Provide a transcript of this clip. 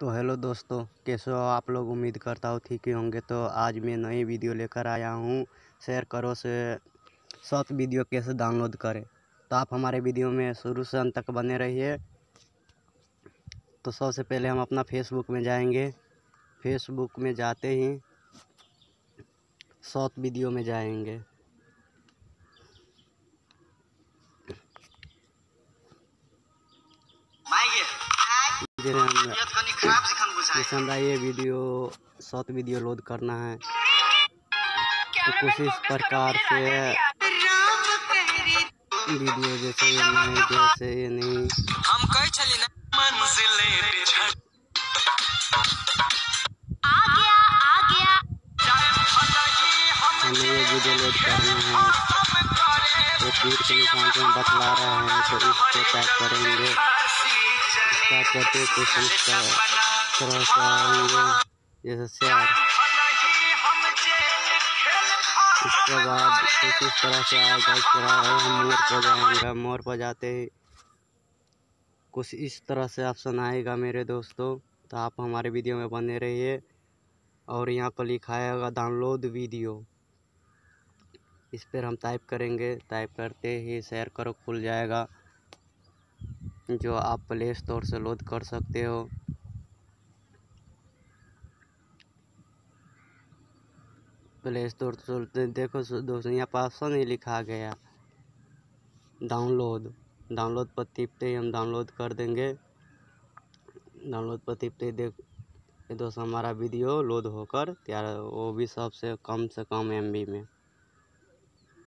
तो हेलो दोस्तों, कैसे हो आप लोग? उम्मीद करता हूँ ठीक ही होंगे। तो आज मैं नई वीडियो लेकर आया हूँ। शेयर करो, से शॉर्ट वीडियो कैसे डाउनलोड करें। तो आप हमारे वीडियो में शुरू से अंत तक बने रहिए। तो सबसे पहले हम अपना फेसबुक में जाएँगे। फेसबुक में जाते ही शॉर्ट वीडियो में जाएँगे। हमरा ये वीडियो शॉर्ट वीडियो लोड करना है। तो कुछ इस प्रकार से वीडियो जैसे ये नहीं जैसे ये नहीं। हम कहे छली ना। मंजिले आ गया आ गया। हम ये वीडियो लोड करना है। तो तीर के निशान से हम बतला रहे हैं तो इसको टाइप करेंगे। फांसी टाइप करते कुछ इस तरह से जैसे इसके बाद कुछ इस तरह से आएगा इस तरह मोर पर जाएँगे मोर पर जाते ही कुछ इस तरह से ऑप्शन आएगा मेरे दोस्तों तो आप हमारे वीडियो में बने रहिए और यहाँ पर लिखा आएगा डाउनलोड वीडियो इस पर हम टाइप करेंगे टाइप करते ही शेयर करो खुल जाएगा जो आप प्ले स्टोर से लोड कर सकते हो। प्ले स्टोर से देखो दोस्तों यहाँ पर ऑप्शन ही लिखा गया। डाउनलोड डाउनलोड पर टिपते ही हम डाउनलोड कर देंगे। डाउनलोड पर टिपते ही देख दोस्त हमारा वीडियो लोड होकर तैयार वो भी सबसे कम से कम एमबी में।